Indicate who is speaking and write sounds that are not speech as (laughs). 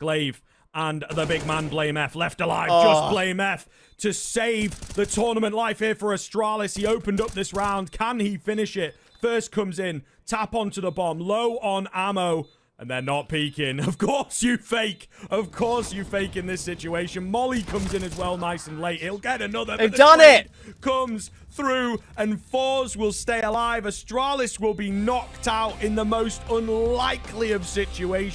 Speaker 1: gla1ve and the big man blameF left alive.
Speaker 2: Oh.
Speaker 1: Just blameF to save the tournament life here for Astralis. He opened up this round. Can he finish it? First comes in, tap onto the bomb, low on ammo. And they're not peeking. (laughs) Of course you fake. Of course you fake in this situation. Molly comes in as well nice and late. He'll get another.
Speaker 2: They've done it.
Speaker 1: Comes through and Fours will stay alive. Astralis will be knocked out in the most unlikely of situations.